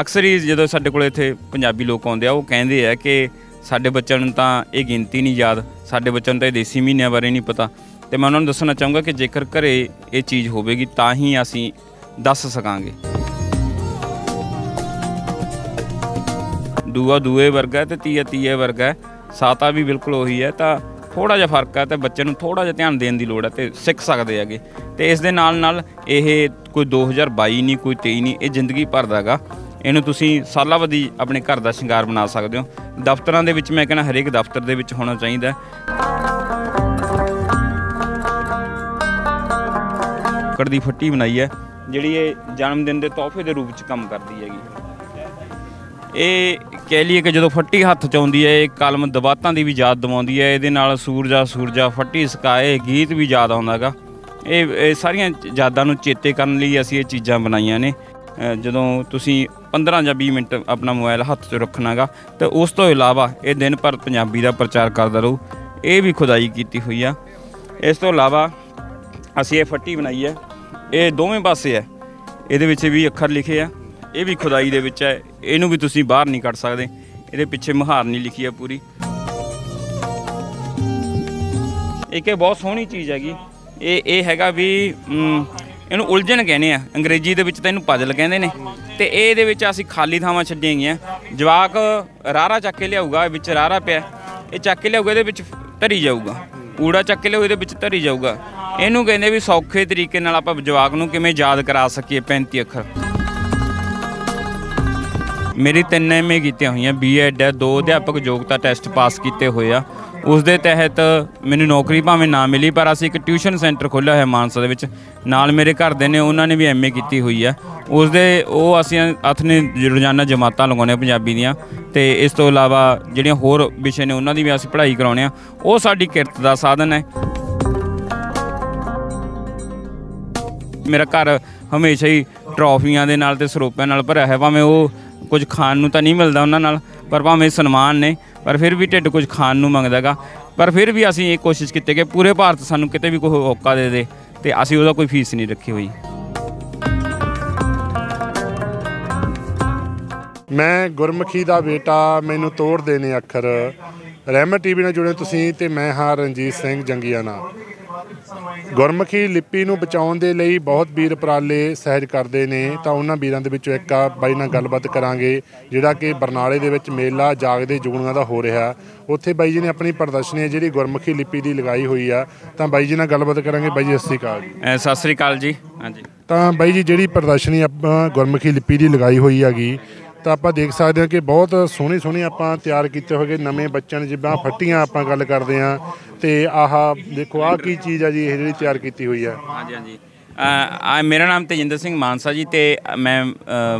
ਅਕਸਰ ਹੀ ਜਦੋਂ ਸਾਡੇ ਕੋਲ ਇੱਥੇ ਪੰਜਾਬੀ ਲੋਕ ਆਉਂਦੇ ਆ, ਉਹ ਕਹਿੰਦੇ ਆ ਕਿ ਸਾਡੇ ਬੱਚਿਆਂ ਨੂੰ ਤਾਂ ਇਹ ਗਿਣਤੀ ਨਹੀਂ ਯਾਦ, ਸਾਡੇ ਬੱਚਿਆਂ ਨੂੰ ਤਾਂ ਇਹ ਦੇਸੀ ਮਹੀਨਿਆਂ ਬਾਰੇ ਨਹੀਂ ਪਤਾ। ਤੇ ਮੈਂ ਉਹਨਾਂ ਨੂੰ ਦੱਸਣਾ ਚਾਹੂੰਗਾ ਕਿ ਜੇਕਰ ਘਰੇ ਇਹ ਚੀਜ਼ ਹੋਵੇਗੀ, ਤਾਂ ਹੀ ਅਸੀਂ ਦੱਸ ਸਕਾਂਗੇ। ਦੂਆ ਦੂਏ ਵਰਗਾ ਹੈ ਤੇ ਤੀਆ ਤੀਏ ਵਰਗਾ ਸਾਤਾ ਵੀ ਬਿਲਕੁਲ ਉਹੀ ਹੈ, ਤਾਂ ਥੋੜਾ ਜਿਹਾ ਫ਼ਰਕ ਹੈ ਤੇ ਬੱਚੇ ਨੂੰ ਥੋੜਾ ਜਿਹਾ ਧਿਆਨ ਦੇਣ ਦੀ ਲੋੜ ਹੈ ਤੇ ਸਿੱਖ ਸਕਦੇ ਹੈਗੇ। ਤੇ ਇਸ ਦੇ ਨਾਲ ਨਾਲ ਇਹ ਕੋਈ 2022 ਨਹੀਂ, ਕੋਈ 23 ਨਹੀਂ, ਇਹ ਜ਼ਿੰਦਗੀ ਭਰ ਦਾ ਇਹਨੂੰ ਤੁਸੀਂ ਸਾਲਾਵਦੀ ਆਪਣੇ ਘਰ ਦਾ ਸ਼ਿੰਗਾਰ ਬਣਾ ਸਕਦੇ ਹੋ। ਦਫ਼ਤਰਾਂ ਦੇ ਵਿੱਚ ਮੈਂ ਕਹਿੰਦਾ ਹਰੇਕ ਦਫ਼ਤਰ ਦੇ ਵਿੱਚ ਹੋਣਾ ਚਾਹੀਦਾ। ਹੈ। ਲੱਕੜ ਦੀ ਫੱਟੀ ਬਣਾਈ ਹੈ, ਜਿਹੜੀ ਇਹ ਜਨਮ ਦਿਨ ਦੇ ਤੋਹਫੇ ਦੇ ਰੂਪ ਚ ਕੰਮ ਕਰਦੀ ਹੈਗੀ। ਇਹ ਕਹਿ ਲਈਏ ਕਿ ਜਦੋਂ ਫੱਟੀ ਹੱਥ ਚ ਆਉਂਦੀ ਹੈ, ਇਹ ਕਲਮ ਦਬਾਤਾਂ ਦੀ ਵੀ ਯਾਦ ਦਿਵਾਉਂਦੀ ਹੈ, ਇਹਦੇ ਨਾਲ ਸੂਰਜਾ ਸੂਰਜਾ ਫੱਟੀ ਸਕਾਏ, ਗੀਤ ਵੀ ਯਾਦ ਆਉਂਦਾ ਹੈਗਾ। ਇਹ ਇਹ ਸਾਰੀਆਂ ਯਾਦਾਂ ਨੂੰ ਚੇਤੇ ਕਰਨ ਲਈ ਅਸੀਂ ਇਹ ਚੀਜ਼ਾਂ ਬਣਾਈਆਂ ਨੇ। ਜਦੋਂ ਤੁਸੀਂ 15 ਜਾਂ 20 ਮਿੰਟ ਆਪਣਾ ਮੋਬਾਈਲ ਹੱਥ 'ਚ ਰੱਖਣਾਗਾ, ਤੇ ਉਸ ਤੋਂ ਇਲਾਵਾ ਇਹ ਦਿਨ ਭਰ ਪੰਜਾਬੀ ਦਾ ਪ੍ਰਚਾਰ ਕਰਦਾ ਰਹੂ। ਇਹ ਵੀ ਖੁਦਾਈ ਕੀਤੀ ਹੋਈ ਆ। ਇਸ ਤੋਂ ਇਲਾਵਾ ਅਸੀਂ ਇਹ ਫੱਟੀ ਬਣਾਈ ਹੈ ਇਹ ਦੋਵੇਂ ਪਾਸੇ ਹੈ ਇਹਦੇ ਵਿੱਚ ਵੀ ਅੱਖਰ ਲਿਖੇ ਆ। ਇਹ ਵੀ ਖੁਦਾਈ ਦੇ ਵਿੱਚ ਹੈ ਇਹਨੂੰ ਵੀ ਤੁਸੀਂ ਬਾਹਰ ਨਹੀਂ ਕੱਢ ਸਕਦੇ। ਇਹਦੇ ਪਿੱਛੇ ਮੁਹਾਰਨੀ ਲਿਖੀ ਹੈ ਪੂਰੀ। ਇੱਕ ਇਹ ਬਹੁਤ ਸੋਹਣੀ ਚੀਜ਼ ਹੈਗੀ। ਇਹ ਇਹ ਹੈਗਾ ਵੀ ਇਹਨੂੰ ਉਲਝਣ ਕਹਿੰਦੇ ਆ। ਅੰਗਰੇਜ਼ੀ ਦੇ ਵਿੱਚ ਤਾਂ ਇਹਨੂੰ ਪਜ਼ਲ ਕਹਿੰਦੇ ਨੇ। ਤੇ ਇਹਦੇ ਵਿੱਚ ਅਸੀਂ ਖਾਲੀ ਥਾਵਾਂ ਛੱਡੀਆਂ ਗਈਆਂ। ਜਵਾਕ ਰਾਰਾ ਚੱਕ ਕੇ ਲਿਆਊਗਾ ਵਿੱਚ ਰਾਰਾ ਪਿਆ। ਇਹ ਚੱਕ ਕੇ ਲਿਆਊਗਾ, ਇਹਦੇ ਵਿੱਚ ਧਰੀ ਜਾਊਗਾ। ਊੜਾ ਚੱਕ ਕੇ ਲਿਆਊ, ਇਹਦੇ ਵਿੱਚ ਧਰੀ ਜਾਊਗਾ। ਇਹਨੂੰ ਕਹਿੰਦੇ ਵੀ ਸੌਖੇ ਤਰੀਕੇ ਨਾਲ ਆਪਾਂ ਜਵਾਕ ਨੂੰ ਕਿਵੇਂ ਯਾਦ ਕਰਾ ਸਕੀਏ 35 ਅੱਖਰ। ਮੇਰੀ ਤਿੰਨ ਐਮਏ ਕੀਤੀਆਂ ਹੋਈਆਂ ਬੀਐਡ ਹੈ। ਦੋ ਅਧਿਆਪਕ ਯੋਗਤਾ ਟੈਸਟ ਪਾਸ ਕੀਤੇ ਹੋਏ ਆ। ਉਸ ਦੇ ਤਹਿਤ ਮੈਨੂੰ ਨੌਕਰੀ ਭਾਵੇਂ ਨਾ ਮਿਲੀ, ਪਰ ਅਸੀਂ ਇੱਕ ਟਿਊਸ਼ਨ ਸੈਂਟਰ ਖੋਲ੍ਹਿਆ ਹੋਇਆ ਮਾਨਸਾ ਦੇ ਵਿੱਚ। ਨਾਲ ਮੇਰੇ ਘਰ ਦੇ ਨੇ, ਉਹਨਾਂ ਨੇ ਵੀ ਐਮਏ ਕੀਤੀ ਹੋਈ ਹੈ ਉਸ ਦੇ ਉਹ ਅਸੀਂ ਅਥਨੇ ਰੋਜ਼ਾਨਾ ਜਮਾਤਾਂ ਲਗਾਉਂਦੇ ਹਾਂ ਪੰਜਾਬੀ ਦੀਆਂ। ਤੇ ਇਸ ਤੋਂ ਇਲਾਵਾ ਜਿਹੜੀਆਂ ਹੋਰ ਵਿਸ਼ੇ ਨੇ, ਉਹਨਾਂ ਦੀ ਵੀ ਅਸੀਂ ਪੜ੍ਹਾਈ ਕਰਾਉਂਦੇ ਆ। ਉਹ ਸਾਡੀ ਕਿਰਤ ਦਾ ਸਾਧਨ ਹੈ। ਮੇਰਾ ਘਰ ਹਮੇਸ਼ਾ ਹੀ ਟਰੋਫੀਆਂ ਦੇ ਨਾਲ ਤੇ ਸਰੋਪਿਆਂ ਨਾਲ ਭਰਿਆ ਹੈ। ਭਾਵੇਂ ਉਹ ਕੁਝ ਖਾਣ ਨੂੰ ਤਾਂ ਨਹੀਂ ਮਿਲਦਾ ਉਹਨਾਂ ਨਾਲ, ਪਰ ਭਾਵੇਂ ਸਨਮਾਨ ਨੇ, ਪਰ ਫਿਰ ਵੀ ਢਿੱਡ ਕੁਝ ਖਾਣ ਨੂੰ ਮੰਗਦਾਗਾ। ਪਰ ਫਿਰ ਵੀ ਅਸੀਂ ਇਹ ਕੋਸ਼ਿਸ਼ ਕੀਤੀ ਕਿ ਪੂਰੇ ਭਾਰਤ ਸਾਨੂੰ ਕਿਤੇ ਵੀ ਕੋਈ ਹੋਕਾ ਦੇ ਦੇ ਤੇ ਅਸੀਂ ਉਹਦਾ ਕੋਈ ਫੀਸ ਨਹੀਂ ਰੱਖੀ ਹੋਈ। ਮੈਂ ਗੁਰਮੁਖੀ ਦਾ ਬੇਟਾ, ਮੈਨੂੰ ਤੋੜਦੇ ਨੇ ਅੱਖਰ। ਰਹਿਮਤ ਟੀਵੀ ਨਾਲ ਜੁੜੇ ਤੁਸੀਂ ਤੇ ਮੈਂ ਹਾਂ ਰਣਜੀਤ ਸਿੰਘ ਜੰਗੀਆਣਾ। ਗੁਰਮੁਖੀ ਲਿਪੀ ਨੂੰ ਬਚਾਉਣ ਦੇ ਲਈ ਬਹੁਤ ਵੀਰ ਉਪਰਾਲੇ ਸਹਿਜ ਕਰਦੇ ਨੇ ਤਾਂ ਉਹਨਾਂ ਵੀਰਾਂ ਦੇ ਵਿੱਚੋਂ ਇੱਕ ਆ ਬਾਈ ਨਾਲ ਗੱਲਬਾਤ ਕਰਾਂਗੇ ਜਿਹੜਾ ਕਿ ਬਰਨਾਲੇ ਦੇ ਵਿੱਚ ਮੇਲਾ ਜਾਗਦੇ ਜੁਗਨੂਆਂ ਦਾ ਹੋ ਰਿਹਾ। ਉੱਥੇ ਬਾਈ ਜੀ ਨੇ ਆਪਣੀ ਪ੍ਰਦਰਸ਼ਨੀ ਜਿਹੜੀ ਗੁਰਮੁਖੀ ਲਿਪੀ ਦੀ ਲਗਾਈ ਹੋਈ ਆ। ਤਾਂ ਬਾਈ ਜੀ ਨਾਲ ਗੱਲਬਾਤ ਕਰਾਂਗੇ ਬਾਈ ਜੀ ਸਤਿ ਸ਼੍ਰੀ ਅਕਾਲ ਜੀ। ਸਤਿ ਸ੍ਰੀ ਅਕਾਲ ਜੀ। ਹਾਂਜੀ। ਤਾਂ ਬਾਈ ਜੀ ਜਿਹੜੀ ਪ੍ਰਦਰਸ਼ਨੀ ਗੁਰਮੁਖੀ ਲਿਪੀ ਦੀ ਲਗਾਈ ਹੋਈ ਹੈਗੀ ਤਾਂ ਆਪਾਂ ਦੇਖ ਸਕਦੇ ਹਾਂ ਕਿ ਬਹੁਤ ਸੋਹਣੀ ਸੋਹਣੀ ਆਪਾਂ ਤਿਆਰ ਕੀਤੇ ਹੋਏ ਨਵੇਂ ਬੱਚਿਆਂ ਨੇ, ਜਿੱਦਾਂ ਫੱਟੀਆਂ ਆਪਾਂ ਗੱਲ ਕਰਦੇ ਹਾਂ ਤੇ ਆਹ ਦੇਖੋ, ਆਹ ਕੀ ਚੀਜ਼ ਆ ਜੀ, ਇਹ ਜਿਹੜੀ ਤਿਆਰ ਕੀਤੀ ਹੋਈ ਆ। ਹਾਂਜੀ ਹਾਂਜੀ। ਆ ਮੇਰਾ ਨਾਮ ਤੇਜਿੰਦਰ ਸਿੰਘ ਮਾਨਸਾ ਜੀ ਤੇ ਮੈਂ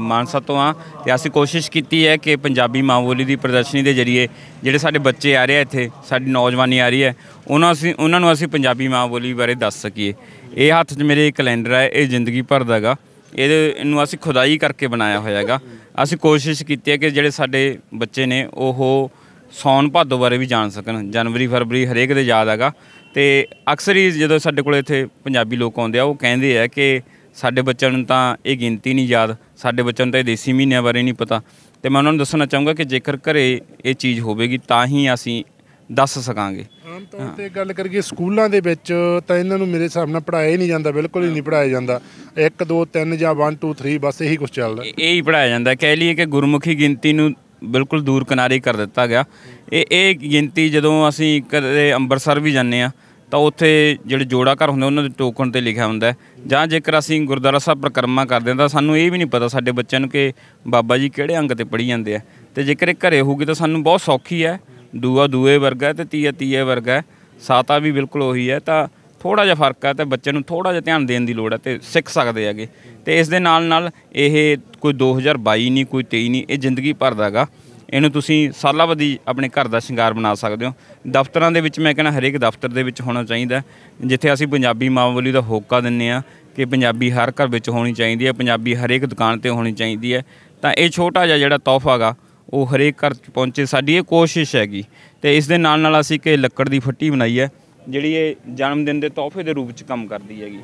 ਮਾਨਸਾ ਤੋਂ ਆ ਤੇ ਅਸੀਂ ਕੋਸ਼ਿਸ਼ ਕੀਤੀ ਹੈ ਕਿ ਪੰਜਾਬੀ ਮਾਂ ਬੋਲੀ ਦੀ ਪ੍ਰਦਰਸ਼ਨੀ ਦੇ ਜ਼ਰੀਏ ਜਿਹੜੇ ਸਾਡੇ ਬੱਚੇ ਆ ਰਹੇ ਆ ਇੱਥੇ, ਸਾਡੀ ਨੌਜਵਾਨੀ ਆ ਰਹੀ ਹੈ, ਉਹਨਾਂ ਅਸੀਂ, ਉਹਨਾਂ ਨੂੰ ਅਸੀਂ ਪੰਜਾਬੀ ਮਾਂ ਬੋਲੀ ਬਾਰੇ ਦੱਸ ਸਕੀਏ। ਇਹ ਹੱਥ 'ਚ ਮੇਰੇ ਕੈਲੰਡਰ ਹੈ ਇਹ ਜ਼ਿੰਦਗੀ ਭਰ ਦਾ ਇਹਦੇ, ਇਹਨੂੰ ਅਸੀਂ ਖੁਦਾਈ ਕਰਕੇ ਬਣਾਇਆ ਹੋਇਆ ਹੈਗਾ। ਅਸੀਂ ਕੋਸ਼ਿਸ਼ ਕੀਤੀ ਹੈ ਕਿ ਜਿਹੜੇ ਸਾਡੇ ਬੱਚੇ ਨੇ, ਉਹ ਸੌਣ ਭਾਦੋ ਬਾਰੇ ਵੀ ਜਾਣ ਸਕਣ। ਜਨਵਰੀ, ਫਰਵਰੀ ਹਰੇਕ ਦੇ ਯਾਦ ਹੈਗਾ। ਤੇ ਅਕਸਰ ਹੀ ਜਦੋਂ ਸਾਡੇ ਕੋਲ ਇੱਥੇ ਪੰਜਾਬੀ ਲੋਕ ਆਉਂਦੇ ਆ, ਉਹ ਕਹਿੰਦੇ ਆ ਕਿ ਸਾਡੇ ਬੱਚਿਆਂ ਨੂੰ ਤਾਂ ਇਹ ਗਿਣਤੀ ਨਹੀਂ ਯਾਦ, ਸਾਡੇ ਬੱਚਿਆਂ ਨੂੰ ਤਾਂ ਇਹ ਦੇਸੀ ਮਹੀਨਿਆਂ ਬਾਰੇ ਨਹੀਂ ਪਤਾ। ਤੇ ਮੈਂ ਉਹਨਾਂ ਨੂੰ ਦੱਸਣਾ ਚਾਹੂੰਗਾ ਕਿ ਜੇਕਰ ਘਰੇ ਇਹ ਚੀਜ਼ ਹੋਵੇਗੀ, ਤਾਂ ਹੀ ਅਸੀਂ ਦੱਸ ਸਕਾਂਗੇ। ਆਮ ਤੌਰ ਤੇ ਗੱਲ ਕਰੀਏ ਸਕੂਲਾਂ ਦੇ ਵਿੱਚ ਤਾਂ ਇਹਨਾਂ ਨੂੰ ਮੇਰੇ ਹਿਸਾਬ ਨਾਲ ਪੜਾਇਆ ਹੀ ਨਹੀਂ ਜਾਂਦਾ ਬਿਲਕੁਲ ਹੀ ਨਹੀਂ ਪੜਾਇਆ ਜਾਂਦਾ। 1 2 3 ਜਾਂ 1 2 3 ਬਸ ਇਹੀ ਕੁਝ ਚੱਲਦਾ। ਇਹ ਹੀ ਪੜਾਇਆ ਜਾਂਦਾ। ਕਹਿ ਲਈਏ ਕਿ ਗੁਰਮੁਖੀ ਗਿਣਤੀ ਨੂੰ ਬਿਲਕੁਲ ਦੂਰ ਕਿਨਾਰੇ ਕਰ ਦਿੱਤਾ ਗਿਆ। ਇਹ ਇਹ ਗਿਣਤੀ ਜਦੋਂ ਅਸੀਂ ਕਦੇ ਅੰਮ੍ਰਿਤਸਰ ਵੀ ਜਾਂਦੇ ਆ ਤਾਂ ਉੱਥੇ ਜਿਹੜੇ ਜੋੜਾ ਘਰ ਹੁੰਦੇ ਉਹਨਾਂ ਦੇ ਟੋਕਨ ਤੇ ਲਿਖਿਆ ਹੁੰਦਾ। ਜਾਂ ਜੇਕਰ ਅਸੀਂ ਗੁਰਦੁਆਰਾ ਸਾਹਿਬ ਪ੍ਰਕਰਮਾ ਕਰਦੇ ਹਾਂ ਤਾਂ ਸਾਨੂੰ ਇਹ ਵੀ ਨਹੀਂ ਪਤਾ ਸਾਡੇ ਬੱਚਿਆਂ ਨੂੰ ਕਿ ਬਾਬਾ ਜੀ ਕਿਹੜੇ ਅੰਗ ਤੇ ਪੜ੍ਹੀ ਜਾਂਦੇ ਆ। ਤੇ ਜੇਕਰ ਇਹ ਘਰੇ ਹੋਊਗੀ ਤਾਂ ਸਾਨੂੰ ਬਹੁਤ ਸੌਖੀ ਹੈ। ਦੂਆ ਦੂਏ ਵਰਗਾ ਹੈ ਤੇ ਤੀਆ ਤੀਏ ਵਰਗਾ ਸਾਤਾ ਵੀ ਬਿਲਕੁਲ ਉਹੀ ਹੈ, ਤਾਂ ਥੋੜਾ ਜਿਹਾ ਫ਼ਰਕ ਹੈ ਤੇ ਬੱਚੇ ਨੂੰ ਥੋੜਾ ਜਿਹਾ ਧਿਆਨ ਦੇਣ ਦੀ ਲੋੜ ਹੈ ਤੇ ਸਿੱਖ ਸਕਦੇ ਹੈਗੇ। ਤੇ ਇਸ ਦੇ ਨਾਲ ਨਾਲ ਇਹ ਕੋਈ 2022 ਨਹੀਂ, ਕੋਈ 23 ਨਹੀਂ, ਇਹ ਜ਼ਿੰਦਗੀ ਭਰ ਦਾ ਇਹਨੂੰ ਤੁਸੀਂ ਸਾਲਾਵਦੀ ਆਪਣੇ ਘਰ ਦਾ ਸ਼ਿੰਗਾਰ ਬਣਾ ਸਕਦੇ ਹੋ। ਦਫ਼ਤਰਾਂ ਦੇ ਵਿੱਚ ਮੈਂ ਕਹਿੰਦਾ ਹਰੇਕ ਦਫ਼ਤਰ ਦੇ ਵਿੱਚ ਹੋਣਾ ਚਾਹੀਦਾ ਜਿੱਥੇ ਅਸੀਂ ਪੰਜਾਬੀ ਮਾਂ ਬੋਲੀ ਦਾ ਹੋਕਾ ਦਿੰਨੇ ਆ ਕਿ ਪੰਜਾਬੀ ਹਰ ਘਰ ਵਿੱਚ ਹੋਣੀ ਚਾਹੀਦੀ ਹੈ, ਪੰਜਾਬੀ ਹਰੇਕ ਦੁਕਾਨ ਤੇ ਹੋਣੀ ਚਾਹੀਦੀ ਹੈ। ਤਾਂ ਇਹ ਛੋਟਾ ਜਿਹਾ ਜਿਹੜਾ ਤੋਹਫਾ ਗਾ ਉਹ ਹਰੇਕ ਘਰ 'ਚ ਪਹੁੰਚੇ, ਸਾਡੀ ਇਹ ਕੋਸ਼ਿਸ਼ ਹੈਗੀ। ਤੇ ਇਸ ਦੇ ਨਾਲ ਨਾਲ ਅਸੀਂ ਕਿ ਲੱਕੜ ਦੀ ਫੱਟੀ ਬਣਾਈ ਹੈ, ਜਿਹੜੀ ਇਹ ਜਨਮ ਦਿਨ ਦੇ ਤੋਹਫੇ ਦੇ ਰੂਪ 'ਚ ਕੰਮ ਕਰਦੀ ਹੈਗੀ।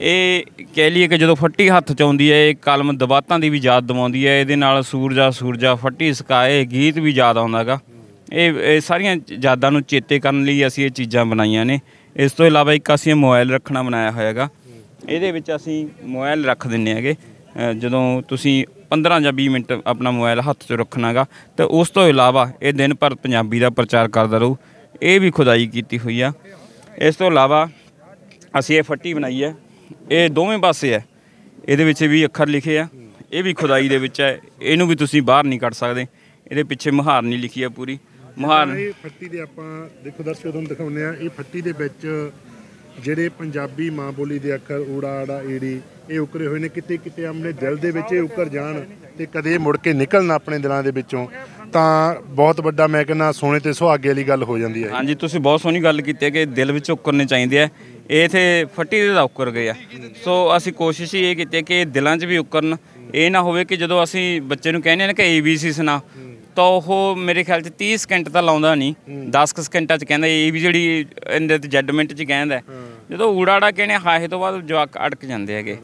ਇਹ ਕਹਿ ਲਈਏ ਕਿ ਜਦੋਂ ਫੱਟੀ ਹੱਥ ਚ ਆਉਂਦੀ ਹੈ, ਇਹ ਕਲਮ ਦਬਾਤਾਂ ਦੀ ਵੀ ਯਾਦ ਦਿਵਾਉਂਦੀ ਹੈ, ਇਹਦੇ ਨਾਲ ਸੂਰਜਾ ਸੂਰਜਾ, ਫੱਟੀ ਸਕਾਏ, ਗੀਤ ਵੀ ਯਾਦ ਆਉਂਦਾਗਾ ਇਹ ਇਹ ਸਾਰੀਆਂ ਯਾਦਾਂ ਨੂੰ ਚੇਤੇ ਕਰਨ ਲਈ ਅਸੀਂ ਇਹ ਚੀਜ਼ਾਂ ਬਣਾਈਆਂ ਨੇ। ਇਸ ਤੋਂ ਇਲਾਵਾ ਇੱਕ ਅਸੀਂ ਮੋਬਾਈਲ ਰੱਖਣਾ ਬਣਾਇਆ ਹੋਇਆਗਾ ਇਹਦੇ ਵਿੱਚ ਅਸੀਂ ਮੋਬਾਈਲ ਰੱਖ ਦਿੰਨੇ ਹੈਗੇ। ਜਦੋਂ ਤੁਸੀਂ 15 ਜਾਂ 20 ਮਿੰਟ ਆਪਣਾ ਮੋਬਾਈਲ ਹੱਥ 'ਚ ਰੱਖਣਾਗਾ। ਤੇ ਉਸ ਤੋਂ ਇਲਾਵਾ ਇਹ ਦਿਨ ਭਰ ਪੰਜਾਬੀ ਦਾ ਪ੍ਰਚਾਰ ਕਰਦਾ ਰਹੂ। ਇਹ ਵੀ ਖੁਦਾਈ ਕੀਤੀ ਹੋਈ ਆ। ਇਸ ਤੋਂ ਇਲਾਵਾ ਅਸੀਂ ਇਹ ਫੱਟੀ ਬਣਾਈ ਹੈ। ਇਹ ਦੋਵੇਂ ਪਾਸੇ ਹੈ। ਇਹਦੇ ਵਿੱਚ ਵੀ ਅੱਖਰ ਲਿਖੇ ਆ। ਇਹ ਵੀ ਖੁਦਾਈ ਦੇ ਵਿੱਚ ਹੈ। ਇਹਨੂੰ ਵੀ ਤੁਸੀਂ ਬਾਹਰ ਨਹੀਂ ਕੱਢ ਸਕਦੇ। ਇਹਦੇ ਪਿੱਛੇ ਮੁਹਾਰਨੀ ਲਿਖੀ ਹੈ ਪੂਰੀ। ਮੁਹਾਰ ਇਹ ਫੱਟੀ ਦੇ ਆਪਾਂ ਦੇਖੋ ਦਰਸ਼ਕੋ, ਤੁਹਾਨੂੰ ਦਿਖਾਉਂਦੇ ਆ ਇਹ ਫੱਟੀ ਦੇ ਵਿੱਚ ਜਿਹੜੇ ਪੰਜਾਬੀ ਮਾਂ ਬੋਲੀ ਦੇ ਅੱਖਰ ਊੜਾ, ਆੜਾ, ਈੜੀ ਇਹ ਉਕਰੇ ਹੋਏ ਨੇ, ਕਿਤੇ ਕਿਤੇ ਆਪਣੇ ਦਿਲ ਦੇ ਵਿੱਚ ਇਹ ਉਕਰ ਜਾਣ ਤੇ ਕਦੇ ਮੁੜ ਕੇ ਨਿਕਲਣ ਆਪਣੇ ਦਿਲਾਂ ਦੇ ਵਿੱਚੋਂ, ਤਾਂ ਬਹੁਤ ਵੱਡਾ ਮੈਂ ਕਹਿੰਦਾ ਸੋਨੇ ਤੇ ਸੁਹਾਗੇ ਵਾਲੀ ਗੱਲ ਹੋ ਜਾਂਦੀ ਹੈ। ਹਾਂਜੀ, ਤੁਸੀਂ ਬਹੁਤ ਸੋਹਣੀ ਗੱਲ ਕੀਤੀ ਹੈ ਕਿ ਦਿਲ ਵਿੱਚ ਉੱਕਰਨੇ ਚਾਹੀਦੇ ਆ। ਇਹ ਇਥੇ ਫੱਟੀ ਦੇ ਤਾਂ ਉੱਕਰ ਗਏ ਆ। ਸੋ ਅਸੀਂ ਕੋਸ਼ਿਸ਼ ਹੀ ਇਹ ਕੀਤੀ ਕਿ ਦਿਲਾਂ 'ਚ ਵੀ ਉੱਕਰਨ। ਇਹ ਨਾ ਹੋਵੇ ਕਿ ਜਦੋਂ ਅਸੀਂ ਬੱਚੇ ਨੂੰ ਕਹਿੰਦੇ ਨੇ ਕਿ ABC ਸੁਣਾ ਤਾਂ ਉਹ ਮੇਰੇ ਖਿਆਲ 'ਚ 30 ਸਕਿੰਟ ਤਾਂ ਲਾਉਂਦਾ ਨਹੀਂ। 10 ਕੁ ਸਕਿੰਟਾਂ 'ਚ ਕਹਿੰਦਾ ਇਹ ਵੀ ਜਿਹੜੀ ਇਹਦੇ ਤੇ ਜੱਜਮੈਂਟ 'ਚ ਕਹਿੰਦਾ ਜਦੋਂ ਊੜਾੜਾ ਕਹਿੰਦੇ ਹਾਏ ਤੋਂ ਬਾਅਦ ਜਵਾਕ ਅੜਕ ਜਾਂਦੇ ਹੈਗੇ।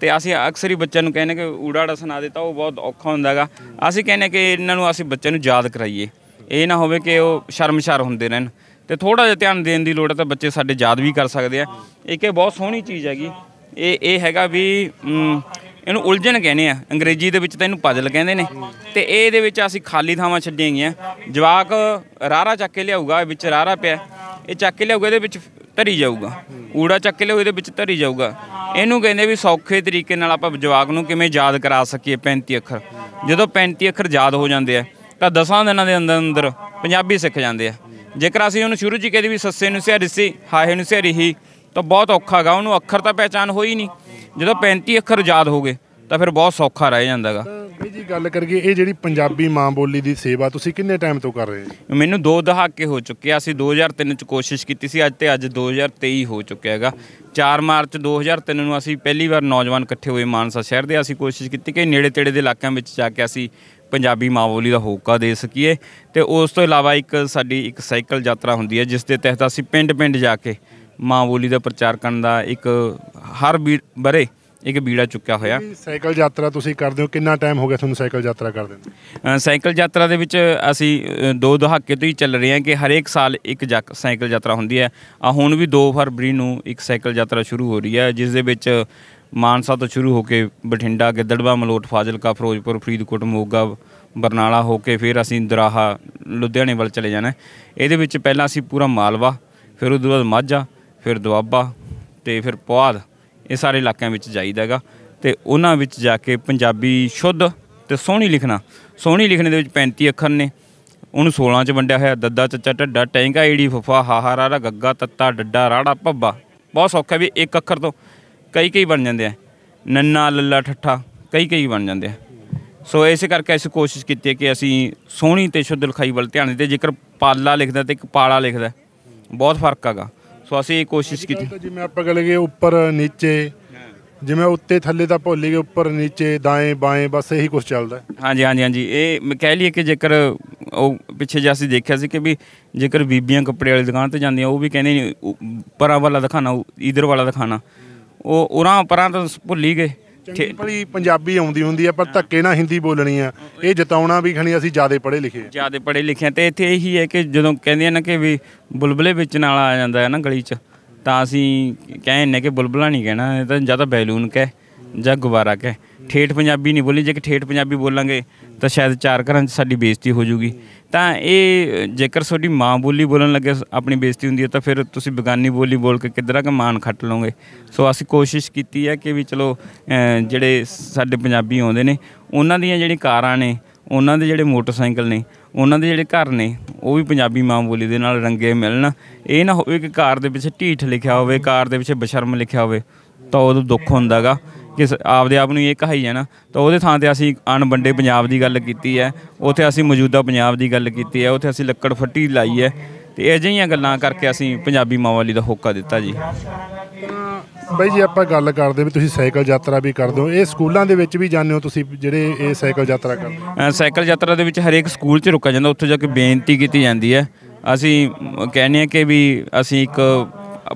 ਤੇ ਅਸੀਂ ਅਕਸਰ ਹੀ ਬੱਚਿਆਂ ਨੂੰ ਕਹਿੰਦੇ ਕਿ ਊੜਾੜਾ ਸੁਣਾ ਦਿੱਤਾ ਉਹ ਬਹੁਤ ਔਖਾ ਹੁੰਦਾ ਹੈਗਾ। ਅਸੀਂ ਕਹਿੰਦੇ ਕਿ ਇਹਨਾਂ ਨੂੰ ਅਸੀਂ ਬੱਚਿਆਂ ਨੂੰ ਯਾਦ ਕਰਾਈਏ। ਇਹ ਨਾ ਹੋਵੇ ਕਿ ਉਹ ਸ਼ਰਮਸ਼ਾਰ ਹੁੰਦੇ ਰਹਿਣ। ਤੇ ਥੋੜਾ ਜਿਹਾ ਧਿਆਨ ਦੇਣ ਦੀ ਲੋੜ ਹੈ ਤਾਂ ਬੱਚੇ ਸਾਡੇ ਯਾਦ ਵੀ ਕਰ ਸਕਦੇ ਆ। ਇੱਕ ਇਹ ਬਹੁਤ ਸੋਹਣੀ ਚੀਜ਼ ਹੈਗੀ। ਇਹ ਇਹ ਹੈਗਾ ਵੀ ਇਹਨੂੰ ਉਲਝਣ ਕਹਿੰਦੇ ਆ। ਅੰਗਰੇਜ਼ੀ ਦੇ ਵਿੱਚ ਤਾਂ ਇਹਨੂੰ ਪਜ਼ਲ ਕਹਿੰਦੇ ਨੇ। ਤੇ ਇਹ ਇਹਦੇ ਵਿੱਚ ਅਸੀਂ ਖਾਲੀ ਥਾਵਾਂ ਛੱਡੀਆਂ ਗਈਆਂ। ਜਵਾਕ ਰਾਰਾ ਚੱਕ ਕੇ ਲਿਆਊਗਾ, ਇਹ ਵਿੱਚ ਰਾਰਾ ਪਿਆ। ਇਹ ਚੱਕ ਕੇ ਲਿਆਊਗਾ, ਇਹਦੇ ਵਿੱਚ ਧਰੀ ਜਾਊਗਾ। ਊੜਾ ਚੱਕ ਕੇ ਲਿਆਊ ਇਹਦੇ ਵਿੱਚ ਧਰੀ ਜਾਊਗਾ। ਇਹਨੂੰ ਕਹਿੰਦੇ ਵੀ ਸੌਖੇ ਤਰੀਕੇ ਨਾਲ ਆਪਾਂ ਜਵਾਕ ਨੂੰ ਕਿਵੇਂ ਯਾਦ ਕਰਾ ਸਕੀਏ 35 ਅੱਖਰ। ਜਦੋਂ 35 ਅੱਖਰ ਯਾਦ ਹੋ ਜਾਂਦੇ ਆ, ਤਾਂ ਦਸਾਂ ਦਿਨਾਂ ਦੇ ਅੰਦਰ ਅੰਦਰ ਪੰਜਾਬੀ ਸਿੱਖ ਜਾਂਦੇ ਆ। ਜੇਕਰ ਅਸੀਂ ਉਹਨੂੰ ਸ਼ੁਰੂ 'ਚ ਹੀ ਕਹਦੇ ਵੀ ਸੱਸੇ ਨੂੰ ਸਿਆ ਰਿਸੀ ਹਾਹੇ ਨੂੰ ਸਿਆ ਹੀ ਤਾਂ ਬਹੁਤ ਔਖਾ ਗਾ। ਉਹਨੂੰ ਅੱਖਰ ਤਾਂ ਪਹਿਚਾਨ ਹੋਈ ਨਹੀਂ ਜਦੋਂ 35 ਅੱਖਰ ਯਾਦ ਹੋ ਗਏ ਤਾਂ ਫਿਰ ਬਹੁਤ ਸੌਖਾ ਰਹਿ ਜਾਂਦਾਗਾ। ਬਈ ਜੀ ਗੱਲ ਕਰੀਏ ਇਹ ਜਿਹੜੀ ਪੰਜਾਬੀ ਮਾਂ ਬੋਲੀ ਦੀ ਸੇਵਾ ਤੁਸੀਂ ਕਿੰਨੇ ਟਾਈਮ ਤੋਂ ਕਰ ਰਹੇ ਹੋ? ਮੈਨੂੰ ਦੋ ਦਹਾਕੇ ਹੋ ਚੁੱਕੇ ਆ ਅਸੀਂ 2003 ਚ ਕੋਸ਼ਿਸ਼ ਕੀਤੀ ਸੀ ਅੱਜ ਤੇ ਅੱਜ 2023 ਹੋ ਚੁੱਕਿਆ ਹੈਗਾ। 4 ਮਾਰਚ 2003 ਨੂੰ ਅਸੀਂ ਪਹਿਲੀ ਵਾਰ ਨੌਜਵਾਨ ਇਕੱਠੇ ਹੋਏ ਮਾਨਸਾ ਸ਼ਹਿਰ ਦੇ ਅਸੀਂ ਕੋਸ਼ਿਸ਼ ਕੀਤੀ ਕਿ ਨੇੜੇ ਤੇੜੇ ਦੇ ਇਲਾਕਿਆਂ ਵਿੱਚ ਜਾ ਕੇ ਅਸੀਂ ਪੰਜਾਬੀ ਮਾਂ ਬੋਲੀ ਦਾ ਹੋਕਾ ਦੇ ਸਕੀਏ। ਤੇ ਉਸ ਤੋਂ ਇਲਾਵਾ ਇੱਕ ਸਾਡੀ ਇੱਕ ਸਾਈਕਲ ਯਾਤਰਾ ਹੁੰਦੀ ਹੈ ਜਿਸ ਦੇ ਤਹਿਤ ਅਸੀਂ ਪਿੰਡ-ਪਿੰਡ ਜਾ ਕੇ ਮਾਂ ਬੋਲੀ ਦਾ ਪ੍ਰਚਾਰ ਕਰਨ ਦਾ ਇੱਕ ਹਰ ਬਰੇ ਇੱਕ ਬੀੜਾ ਚੁੱਕਿਆ ਹੋਇਆ। ਸਾਈਕਲ ਯਾਤਰਾ ਤੁਸੀਂ ਕਰਦੇ ਹੋ ਕਿੰਨਾ ਟਾਈਮ ਹੋ ਗਿਆ ਤੁਹਾਨੂੰ ਸਾਈਕਲ ਯਾਤਰਾ ਕਰਦੇ ਨੂੰ? ਸਾਈਕਲ ਯਾਤਰਾ ਦੇ ਵਿੱਚ ਅਸੀਂ ਦੋ ਦਹਾਕੇ ਤੋਂ ਹੀ ਚੱਲ ਰਹੇ ਹਾਂ ਕਿ ਹਰੇਕ ਸਾਲ ਇੱਕ ਜਕ- ਸਾਈਕਲ ਯਾਤਰਾ ਹੁੰਦੀ ਹੈ। ਆ ਹੁਣ ਵੀ 2 ਫਰਵਰੀ ਨੂੰ ਇੱਕ ਸਾਈਕਲ ਯਾਤਰਾ ਸ਼ੁਰੂ ਹੋ ਰਹੀ ਹੈ ਜਿਸ ਦੇ ਵਿੱਚ ਮਾਨਸਾ ਤੋਂ ਸ਼ੁਰੂ ਹੋ ਕੇ ਬਠਿੰਡਾ ਗਿੱਦੜਵਾ ਮਲੋਟ ਫਾਜ਼ਿਲਕਾ ਫਿਰੋਜ਼ਪੁਰ ਫਰੀਦਕੋਟ ਮੋਗਾ ਬਰਨਾਲਾ ਹੋ ਕੇ ਫਿਰ ਅਸੀਂ ਦਰਾਹਾ ਲੁਧਿਆਣੇ ਵੱਲ ਚਲੇ ਜਾਣਾ। ਇਹਦੇ ਵਿੱਚ ਪਹਿਲਾਂ ਅਸੀਂ ਪੂਰਾ ਮਾਲਵਾ ਫਿਰ ਉਹਦੇ ਬਾਅਦ ਮਾਝਾ ਫਿਰ ਦੁਆਬਾ ਤੇ ਫਿਰ ਪੁਆਧ। ਇਹ ਸਾਰੇ ਇਲਾਕਿਆਂ ਵਿੱਚ ਜਾਈਦਾ ਹੈਗਾ। ਤੇ ਉਹਨਾਂ ਵਿੱਚ ਜਾ ਕੇ ਪੰਜਾਬੀ ਸ਼ੁੱਧ ਤੇ ਸੋਹਣੀ ਲਿਖਣਾ। ਸੋਹਣੀ ਲਿਖਣੇ ਦੇ ਵਿੱਚ 35 ਅੱਖਰ ਨੇ। ਉਹਨੂੰ 16 ਚ ਵੰਡਿਆ ਹੋਇਆ, ਦੱਦਾ, ਚੱਚਾ, ਢੱਡਾ, ਟੈਂਗਾ, ਈੜੀ, ਫਫਾ ਹਾਹਾ ਰਾਰਾ ਗੱਗਾ, ਤੱਤਾ, ਡੱਡਾ, ਰਾੜਾ, ਭੱਬਾ। ਬਹੁਤ ਸੌਖਾ ਵੀ ਇੱਕ ਅੱਖਰ ਤੋਂ ਕਈ ਕਈ ਬਣ ਜਾਂਦੇ ਆ। ਨੰਨਾ, ਲੱਲਾ, ਠੱਠਾ, ਕਈ ਕਈ ਬਣ ਜਾਂਦੇ ਆ। ਸੋ ਇਸੇ ਕਰਕੇ ਅਸੀਂ ਕੋਸ਼ਿਸ਼ ਕੀਤੀ ਹੈ ਕਿ ਅਸੀਂ ਸੋਹਣੀ ਤੇ ਸ਼ੁੱਧ ਲਿਖਾਈ ਵੱਲ ਧਿਆਨ ਦਿੱਤੇ ਜੇਕਰ ਪਾਲਾ ਲਿਖਦਾ ਤੇ ਇੱਕ ਪਾਲਾ ਲਿਖਦਾ, ਬਹੁਤ ਫ਼ਰਕ ਹੈਗਾ। ਅਸੀਂ ਕੋਸ਼ਿਸ਼ ਕੀਤੀ। ਤਾਂ ਜਿਵੇਂ ਆਪਾਂ ਕਹ ਲਈਏ ਉੱਪਰ ਨੀਚੇ ਜਿਵੇਂ ਉੱਤੇ ਥੱਲੇ ਤਾਂ ਭੁੱਲ ਗਏ ਉੱਪਰ ਨੀਚੇ ਦਾएं ਬਾएं ਬਸ ਇਹੀ ਕੁਝ ਚੱਲਦਾ। ਹਾਂਜੀ ਹਾਂਜੀ ਹਾਂਜੀ। ਇਹ ਕਹਿ ਲਈਏ ਕਿ ਜੇਕਰ ਉਹ ਪਿੱਛੇ ਜਿਹਾ ਅਸੀਂ ਦੇਖਿਆ ਸੀ ਕਿ ਵੀ ਜੇਕਰ ਬੀਬੀਆਂ ਕੱਪੜੇ ਵਾਲੀ ਦੁਕਾਨ ਤੇ ਜਾਂਦੀਆਂ ਉਹ ਵੀ ਕਹਿੰਦੇ ਪਰਾਂ ਵਾਲਾ ਦਿਖਾਣਾ ਇਧਰ ਵਾਲਾ ਦਿਖਾਣਾ। ਉਹ ਉਰਾਂ ਪਰਾਂ ਤਾਂ ਭੁੱਲ ਹੀ ਗਏ। ਚੰਗੀ ਭਲੀ ਪੰਜਾਬੀ ਆਉਂਦੀ ਹੁੰਦੀ ਆ ਪਰ ਧੱਕੇ ਨਾਲ ਹਿੰਦੀ ਬੋਲਣੀ ਆ। ਇਹ ਜਤਾਉਣਾ ਵੀ ਖਣੀ ਅਸੀਂ ਜ਼ਿਆਦਾ ਪੜ੍ਹੇ ਲਿਖੇ ਆ। ਜ਼ਿਆਦਾ ਪੜ੍ਹੇ ਲਿਖੇ ਆ। ਤੇ ਇੱਥੇ ਇਹੀ ਹੈ ਕਿ ਜਦੋਂ ਕਹਿੰਦੇ ਆ ਨਾ ਕਿ ਵੀ ਬੁਲਬੁਲੇ ਵਿੱਚ ਨਾਲ ਆ ਜਾਂਦਾ ਹੈ ਨਾ ਗਲੀ 'ਚ ਤਾਂ ਅਸੀਂ ਕਹਿੰਦੇ ਕਿ ਬੁਲਬੁਲਾ ਨਹੀਂ ਕਹਿਣਾ ਇਹ ਤਾਂ ਜਾਂ ਤਾਂ ਬੈਲੂਨ ਕਹਿ ਜਾਂ ਗੁਬਾਰਾ ਕਹਿ। ਠੇਠ ਪੰਜਾਬੀ ਨਹੀਂ ਬੋਲੀ, ਜੇ ਕਿ ਠੇਠ ਪੰਜਾਬੀ ਬੋਲਾਂਗੇ ਤਾਂ ਸ਼ਾਇਦ ਚਾਰ ਘਰਾਂ 'ਚ ਸਾਡੀ ਬੇਇੱਜ਼ਤੀ ਹੋ ਜੂਗੀ। ਤਾਂ ਇਹ ਜੇਕਰ ਤੁਹਾਡੀ ਮਾਂ ਬੋਲੀ ਬੋਲਣ ਲੱਗੇ ਆਪਣੀ ਬੇਇੱਜ਼ਤੀ ਹੁੰਦੀ ਹੈ ਤਾਂ ਫਿਰ ਤੁਸੀਂ ਬੇਗਾਨੀ ਬੋਲੀ ਬੋਲ ਕੇ ਕਿੱਧਰਾਂ ਕ ਮਾਨ ਖੱਟ ਲਓਗੇ? ਸੋ ਅਸੀਂ ਕੋਸ਼ਿਸ਼ ਕੀਤੀ ਹੈ ਕਿ ਵੀ ਚਲੋ ਜਿਹੜੇ ਸਾਡੇ ਪੰਜਾਬੀ ਆਉਂਦੇ ਨੇ, ਉਹਨਾਂ ਦੀਆਂ ਜਿਹੜੀ ਕਾਰਾਂ ਨੇ, ਉਹਨਾਂ ਦੇ ਜਿਹੜੇ ਮੋਟਰਸਾਈਕਲ ਨੇ, ਉਹਨਾਂ ਦੇ ਜਿਹੜੇ ਘਰ ਨੇ, ਉਹ ਵੀ ਪੰਜਾਬੀ ਮਾਂ ਬੋਲੀ ਦੇ ਨਾਲ ਰੰਗੇ ਮਿਲਣ। ਇਹ ਨਾ ਹੋਵੇ ਕਿ ਕਾਰ ਦੇ ਪਿੱਛੇ ਢੀਠ ਲਿਖਿਆ ਹੋਵੇ, ਕਾਰ ਦੇ ਪਿੱਛੇ ਬਸ਼ਰਮ ਲਿਖਿਆ ਹੋਵੇ, ਤਾਂ ਉਦੋਂ ਦੁੱਖ ਹੁੰਦਾਗਾ। ਕਿ ਆਪਦੇ ਆਪ ਨੂੰ ਇਹ ਕਹਾਈ ਹੈ ਨਾ ਤਾਂ ਉਹਦੇ ਥਾਂ ਤੇ ਅਸੀਂ ਅਣਵੰਡੇ ਪੰਜਾਬ ਦੀ ਗੱਲ ਕੀਤੀ ਹੈ ਉੱਥੇ ਅਸੀਂ ਮੌਜੂਦਾ ਪੰਜਾਬ ਦੀ ਗੱਲ ਕੀਤੀ ਹੈ ਉੱਥੇ ਅਸੀਂ ਲੱਕੜ ਫੱਟੀ ਲਾਈ ਹੈ ਤੇ ਇਹ ਜਿਹੀਆਂ ਗੱਲਾਂ ਕਰਕੇ ਅਸੀਂ ਪੰਜਾਬੀ ਮਾਂ ਬੋਲੀ ਦਾ ਹੋਕਾ ਦਿੱਤਾ ਜੀ। ਬਾਈ ਜੀ ਆਪਾਂ ਗੱਲ ਕਰਦੇ ਵੀ ਤੁਸੀਂ ਸਾਈਕਲ ਯਾਤਰਾ ਵੀ ਕਰਦੇ ਹੋ ਇਹ ਸਕੂਲਾਂ ਦੇ ਵਿੱਚ ਵੀ ਜਾਂਦੇ ਹੋ ਤੁਸੀਂ ਜਿਹੜੇ ਇਹ ਸਾਈਕਲ ਯਾਤਰਾ ਕਰਦੇ ਸਾਈਕਲ ਯਾਤਰਾ ਦੇ ਵਿੱਚ ਹਰੇਕ ਸਕੂਲ 'ਚ ਰੁਕਿਆ ਜਾਂਦਾ ਉੱਥੇ ਜਾ ਕੇ ਬੇਨਤੀ ਕੀਤੀ ਜਾਂਦੀ ਹੈ। ਅਸੀਂ ਕਹਿੰਦੇ ਹਾਂ ਕਿ ਵੀ ਅਸੀਂ ਇੱਕ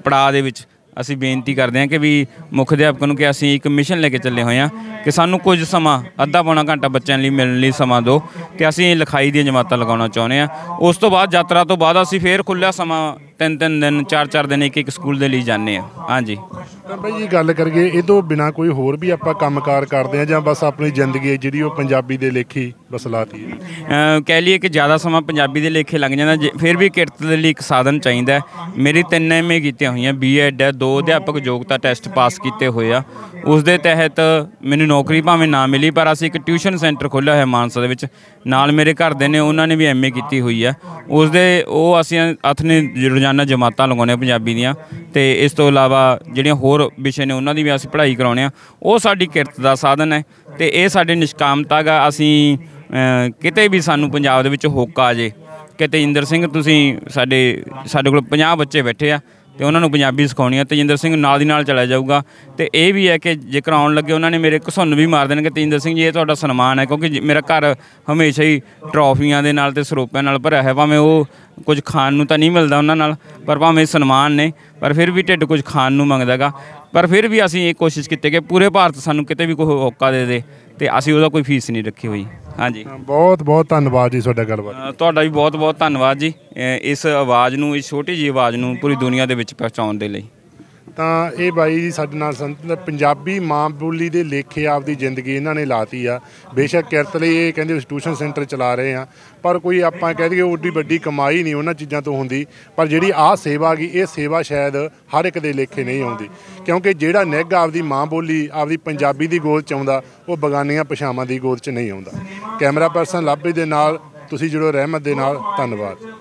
ਪੜਾਅ ਦੇ ਵਿੱਚ ਅਸੀਂ ਬੇਨਤੀ ਕਰਦੇ ਹਾਂ ਕਿ ਵੀ ਮੁੱਖ ਅਧਿਆਪਕ ਨੂੰ ਕਿ ਅਸੀਂ ਇੱਕ ਮਿਸ਼ਨ ਲੈ ਕੇ ਚੱਲੇ ਹੋਏ ਹਾਂ ਕਿ ਸਾਨੂੰ ਕੁਝ ਸਮਾਂ, ਅੱਧਾ ਪੌਣਾ ਘੰਟਾ ਬੱਚਿਆਂ ਲਈ ਮਿਲਣ ਲਈ ਸਮਾਂ ਦਿਓ, ਕਿ ਅਸੀਂ ਲਿਖਾਈ ਦੀਆਂ ਜਮਾਤਾਂ ਲਗਾਉਣਾ ਚਾਹੁੰਦੇ ਹਾਂ। ਉਸ ਤੋਂ ਬਾਅਦ, ਯਾਤਰਾ ਤੋਂ ਬਾਅਦ ਅਸੀਂ ਫੇਰ ਖੁੱਲਿਆ ਸਮਾਂ ਤਿੰਨ ਤਿੰਨ ਦਿਨ ਚਾਰ ਚਾਰ ਦਿਨ ਇੱਕ ਇੱਕ ਸਕੂਲ ਦੇ ਲਈ ਜਾਂਦੇ ਹਾਂ। ਹਾਂਜੀ। ਤਾਂ ਬਾਈ ਜੀ ਗੱਲ ਕਰੀਏ, ਇਹ ਤੋਂ ਬਿਨਾ ਕੋਈ ਹੋਰ ਵੀ ਆਪਾਂ ਕੰਮਕਾਰ ਕਰਦੇ ਆ ਜਾਂ ਬਸ ਆਪਣੀ ਜ਼ਿੰਦਗੀ ਹੈ ਜਿਹੜੀ ਉਹ ਪੰਜਾਬੀ ਦੇ ਲੇਖੀ ਬਸ ਲਾਤੀ ਹੈ? ਕਹਿ ਲਈਏ ਕਿ ਜ਼ਿਆਦਾ ਸਮਾਂ ਪੰਜਾਬੀ ਦੇ ਲੇਖੇ ਲੰਘ ਜਾਂਦਾ, ਜੇ- ਫਿਰ ਵੀ ਕਿਰਤ ਦੇ ਲਈ ਇੱਕ ਸਾਧਨ ਚਾਹੀਦਾ ਮੇਰੀ ਤਿੰਨ ਐਮਏ ਕੀਤੀਆਂ ਹੋਈਆਂ ਬੀਐਡ ਹੈ, ਦੋ ਅਧਿਆਪਕ ਯੋਗਤਾ ਟੈਸਟ ਪਾਸ ਕੀਤੇ ਹੋਏ ਆ। ਉਸ ਦੇ ਤਹਿਤ ਮੈਨੂੰ ਨੌਕਰੀ ਭਾਵੇਂ ਨਾ ਮਿਲੀ, ਪਰ ਅਸੀਂ ਇੱਕ ਟਿਊਸ਼ਨ ਸੈਂਟਰ ਖੋਲ੍ਹਿਆ ਹੋਇਆ ਮਾਨਸਾ ਦੇ ਵਿੱਚ। ਨਾਲ ਮੇਰੇ ਘਰ ਦੇ ਨੇ, ਉਹਨਾਂ ਨੇ ਵੀ ਐਮਏ ਕੀਤੀ ਹੋਈ ਆ। ਉਸ ਦੇ ਉਹ ਅਸੀਂ ਅਥਨੇ ਰੋਜ਼ਾਨਾ ਜਮਾਤਾਂ ਲਗਾਉਂਦੇ ਹਾਂ ਪੰਜਾਬੀ ਦੀਆਂ। ਤੇ ਇਸ ਤੋਂ ਇਲਾਵਾ ਜਿਹੜੀਆਂ ਹੋਰ ਵਿਸ਼ੇ ਨੇ, ਉਹਨਾਂ ਦੀ ਵੀ ਅਸੀਂ ਪੜ੍ਹਾਈ ਕਰਾਉਂਦੇ ਆ। ਉਹ ਸਾਡੀ ਕਿਰਤ ਦਾ ਸਾਧਨ ਹੈ ਤੇ ਇਹ ਸਾਡੇ ਨਿਸ਼ਕਾਮਤਾ ਗਾ ਅਸੀਂ ਕਿਤੇ ਵੀ ਸਾਨੂੰ ਪੰਜਾਬ ਦੇ ਵਿੱਚ ਹੋਕਾ ਆ ਜੇ। ਕਿਤੇ ਇੰਦਰ ਸਿੰਘ, ਤੁਸੀਂ ਸਾਡੇ ਸਾਡੇ ਕੋਲ 50 ਬੱਚੇ ਬੈਠੇ ਆ। ਤੇ ਉਹਨਾਂ ਨੂੰ ਪੰਜਾਬੀ ਸਿਖਾਉਣੀ ਆ ਤੇਜਿੰਦਰ ਸਿੰਘ ਨਾਲ ਦੀ ਨਾਲ ਚਲਾ ਜਾਊਗਾ। ਤੇ ਇਹ ਵੀ ਹੈ ਕਿ ਜੇਕਰ ਆਉਣ ਲੱਗੇ ਉਹਨਾਂ ਨੇ ਮੇਰੇ ਘਸੁੰਨ ਵੀ ਮਾਰ ਦੇਣਗੇ। ਤੇਜਿੰਦਰ ਸਿੰਘ ਜੀ, ਇਹ ਤੁਹਾਡਾ ਸਨਮਾਨ ਹੈ ਕਿਉਂਕਿ ਮੇਰਾ ਘਰ ਹਮੇਸ਼ਾ ਹੀ ਟਰੋਫੀਆਂ ਦੇ ਨਾਲ ਤੇ ਸਰੋਪਿਆਂ ਨਾਲ ਭਰਿਆ ਹੈ। ਭਾਵੇਂ ਉਹ ਕੁਝ ਖਾਣ ਨੂੰ ਤਾਂ ਨਹੀਂ ਮਿਲਦਾ ਉਹਨਾਂ ਨਾਲ, ਪਰ ਭਾਵੇਂ ਸਨਮਾਨ ਨੇ, ਪਰ ਫਿਰ ਵੀ ਢਿੱਡ ਕੁਝ ਖਾਣ ਨੂੰ ਮੰਗਦਾਗਾ। ਪਰ ਫਿਰ ਵੀ ਅਸੀਂ ਇਹ ਕੋਸ਼ਿਸ਼ ਕੀਤੀ ਕਿ ਪੂਰੇ ਭਾਰਤ ਸਾਨੂੰ ਕਿਤੇ ਵੀ ਕੋਈ ਹੋਕਾ ਦੇ ਦੇ ਤੇ ਅਸੀਂ ਉਹਦਾ ਕੋਈ ਫੀਸ ਨਹੀਂ ਰੱਖੀ ਹੋਈ। ਹਾਂਜੀ। ਬਹੁਤ ਬਹੁਤ ਧੰਨਵਾਦ ਜੀ ਤੁਹਾਡਾ ਗੱਲਬਾਤ ਤੁਹਾਡਾ ਵੀ ਬਹੁਤ ਬਹੁਤ ਧੰਨਵਾਦ ਜੀ ਇਸ ਆਵਾਜ਼ ਨੂੰ ਇਸ ਛੋਟੀ ਜਿਹੀ ਆਵਾਜ਼ ਨੂੰ ਪੂਰੀ ਦੁਨੀਆ ਦੇ ਵਿੱਚ ਪਹੁੰਚਾਉਣ ਦੇ ਲਈ। ਤਾਂ ਇਹ ਬਾਈ ਜੀ ਸਾਡੇ ਨਾਲ ਸੰਤ ਪੰਜਾਬੀ ਮਾਂ ਬੋਲੀ ਦੇ ਲੇਖੇ ਆਪਦੀ ਜ਼ਿੰਦਗੀ ਇਹਨਾਂ ਨੇ ਲਾਤੀ ਆ। ਬੇਸ਼ੱਕ ਕਿਰਤ ਲਈ ਇਹ ਕਹਿੰਦੇ ਟਿਊਸ਼ਨ ਸੈਂਟਰ ਚਲਾ ਰਹੇ ਆ। ਪਰ ਕੋਈ ਆਪਾਂ ਕਹਿ ਦਈਏ ਓਡੀ ਵੱਡੀ ਕਮਾਈ ਨਹੀਂ ਉਹਨਾਂ ਚੀਜ਼ਾਂ ਤੋਂ ਹੁੰਦੀ। ਪਰ ਜਿਹੜੀ ਆਹ ਸੇਵਾ ਗਈ ਇਹ ਸੇਵਾ ਸ਼ਾਇਦ ਹਰ ਇੱਕ ਦੇ ਲੇਖੇ ਨਹੀਂ ਆਉਂਦੀ। ਕਿਉਂਕਿ ਜਿਹੜਾ ਨਿੱਘ ਆਪਦੀ ਮਾਂ ਬੋਲੀ, ਆਪਦੀ ਪੰਜਾਬੀ ਦੀ ਗੋਦ ਚ ਆਉਂਦਾ, ਉਹ ਬਗਾਨੀਆਂ ਪਛਾਵਾਂ ਦੀ ਗੋਦ ਚ ਨਹੀਂ ਆਉਂਦਾ। ਕੈਮਰਾ ਪਰਸਨ ਲੱਭੀ ਦੇ ਨਾਲ, ਤੁਸੀਂ ਜੁੜੋ ਰਹਿਮਤ ਦੇ ਨਾਲ, ਧੰਨਵਾਦ।